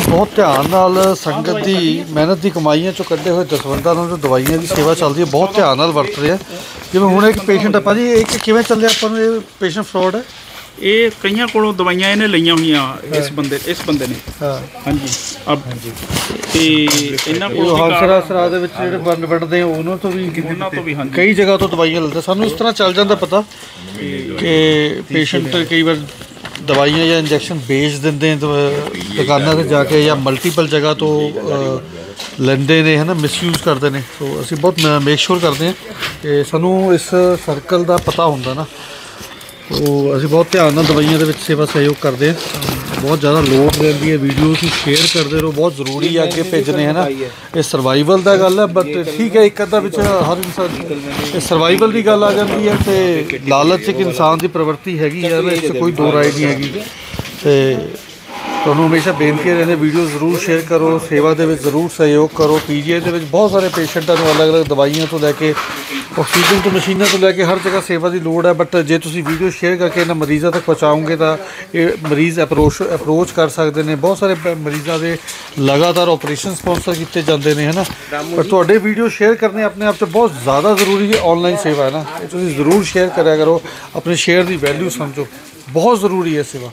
ਬਹੁਤ ਧਿਆਨ ਨਾਲ ਸੰਗਤ ਦੀ ਮਿਹਨਤ ਦੀ ਕਮਾਈਆਂ ਚੋਂ ਕੱਢੇ ਹੋਏ ਦਸਵੰਧਾਂ ਨੂੰ ਜੋ ਦਵਾਈਆਂ ਦੀ ਸੇਵਾ ਚੱਲਦੀ ਹੈ ਬਹੁਤ ਧਿਆਨ ਨਾਲ ਵਰਤ ਰਹੇ ਆ। ਜਿਵੇਂ ਹੁਣ ਇੱਕ ਪੇਸ਼ੈਂਟ ਆ ਭਾਜੀ ਇਹ ਕਿਵੇਂ ਚੱਲਿਆ ਆਪਾਂ ਨੂੰ ਇਹ ਪੇਸ਼ੈਂਟ ਫਰਾਡ ਹੈ ਇਹ ਕਈਆਂ ਕੋਲੋਂ ਦਵਾਈਆਂ ਇਹਨੇ ਲਈਆਂ ਹੋਈਆਂ ਇਸ ਬੰਦੇ ਇਸ ਬੰਦੇ ਨੇ। ਹਾਂ। ਹਾਂਜੀ। ਅਬ ਤੇ ਇਹਨਾਂ ਕੋਲ ਸਰਾ ਦੇ ਵਿੱਚ ਜਿਹੜੇ ਵੰਡ ਵੰਡਦੇ ਆ ਉਹਨਾਂ ਤੋਂ ਵੀ ਉਹਨਾਂ ਤੋਂ ਵੀ ਹਾਂਜੀ। ਕਈ ਜਗ੍ਹਾ ਤੋਂ ਦਵਾਈਆਂ ਲੈਂਦੇ ਸਾਨੂੰ ਇਸ ਤਰ੍ਹਾਂ ਚੱਲ ਜਾਂਦਾ ਪਤਾ ਕਿ ਪੇਸ਼ੈਂਟ ਕਈ ਵਾਰ ਦਵਾਈਆਂ ਜਾਂ ਇੰਜੈਕਸ਼ਨ ਵੇਚ ਦਿੰਦੇ ਦੁਕਾਨਾਂ ਤੇ ਜਾ ਕੇ ਜਾਂ ਮਲਟੀਪਲ ਜਗ੍ਹਾ ਤੋਂ ਲੈਂਦੇ ਨੇ, ਹਨਾ ਮਿਸਯੂਜ਼ ਕਰਦੇ ਨੇ। ਸੋ ਅਸੀਂ ਬਹੁਤ ਮੇਕ ਸ਼ੋਰ ਕਰਦੇ ਹਾਂ ਕਿ ਸਾਨੂੰ ਇਸ ਸਰਕਲ ਦਾ ਪਤਾ ਹੁੰਦਾ ਨਾ। ਸੋ ਅਸੀਂ ਬਹੁਤ ਧਿਆਨ ਨਾਲ ਦਵਾਈਆਂ ਦੇ ਵਿੱਚ ਸੇਵਾ ਸਹਿਯੋਗ ਕਰਦੇ ਹਾਂ। ਬਹੁਤ ਜ਼ਿਆਦਾ ਲੋਡ ਰਹਿੰਦੀ ਹੈ ਵੀਡੀਓਜ਼ ਨੂੰ ਸ਼ੇਅਰ ਕਰਦੇ ਰਹੋ ਬਹੁਤ ਜ਼ਰੂਰੀ ਹੈ। ਅੱਗੇ ਭੇਜਣੇ ਹੈ ਨਾ। ਇਹ ਸਰਵਾਈਵਲ ਦਾ ਗੱਲ ਹੈ ਬਟ ਠੀਕ ਹੈ ਇੱਕ ਅੱਧਾ ਵਿੱਚ ਹਰ ਇਨਸਾਨ ਇਹ ਸਰਵਾਈਵਲ ਦੀ ਗੱਲ ਆ ਜਾਂਦੀ ਹੈ ਤੇ ਲਾਲਚ ਇੱਕ ਇਨਸਾਨ ਦੀ ਪ੍ਰਵਿਰਤੀ ਹੈਗੀ ਹੈ ਇਸ ਕੋਈ ਦੋ ਰਾਏ ਨਹੀਂ ਹੈਗੀ। ਤੇ ਤੁਹਾਨੂੰ ਹਮੇਸ਼ਾ ਬੇਨਤੀ ਹੈ ਰਹਿੰਦੇ ਵੀਡੀਓ ਜ਼ਰੂਰ ਸ਼ੇਅਰ ਕਰੋ ਸੇਵਾ ਦੇ ਵਿੱਚ ਜ਼ਰੂਰ ਸਹਿਯੋਗ ਕਰੋ ਪੀਜੀਆਈ ਦੇ ਵਿੱਚ ਬਹੁਤ ਸਾਰੇ ਪੇਸ਼ੈਂਟਾਂ ਨੂੰ ਅਲੱਗ-ਅਲੱਗ ਦਵਾਈਆਂ ਤੋਂ ਲੈ ਕੇ ਆਕਸੀਜਨ ਤੋਂ ਮਸ਼ੀਨਾਂ ਤੋਂ ਲੈ ਕੇ ਹਰ ਜਗ੍ਹਾ ਸੇਵਾ ਦੀ ਲੋੜ ਹੈ ਬਟ ਜੇ ਤੁਸੀਂ ਵੀਡੀਓ ਸ਼ੇਅਰ ਕਰਕੇ ਇਹਨਾਂ ਮਰੀਜ਼ਾਂ ਤੱਕ ਪਹੁੰਚਾਓਗੇ ਤਾਂ ਇਹ ਮਰੀਜ਼ ਅਪਰੋਚ ਅਪਰੋਚ ਕਰ ਸਕਦੇ ਨੇ। ਬਹੁਤ ਸਾਰੇ ਮਰੀਜ਼ਾਂ ਦੇ ਲਗਾਤਾਰ ਆਪਰੇਸ਼ਨ ਸਪਾਂਸਰ ਕੀਤੇ ਜਾਂਦੇ ਨੇ ਹਨਾ? ਪਰ ਤੁਹਾਡੇ ਵੀਡੀਓ ਸ਼ੇਅਰ ਕਰਨੇ ਆਪਣੇ ਆਪ 'ਚ ਬਹੁਤ ਜ਼ਿਆਦਾ ਜ਼ਰੂਰੀ ਹੈ ਆਨਲਾਈਨ ਸੇਵਾ ਹੈ ਨਾ ਤੁਸੀਂ ਜ਼ਰੂਰ ਸ਼ੇਅਰ ਕਰਿਆ ਕਰੋ ਆਪਣੇ ਸ਼ੇਅਰ ਦੀ ਵੈਲਿਊ ਸਮਝੋ। ਬਹੁਤ ਜ਼ਰੂਰੀ ਹੈ ਸੇਵਾ।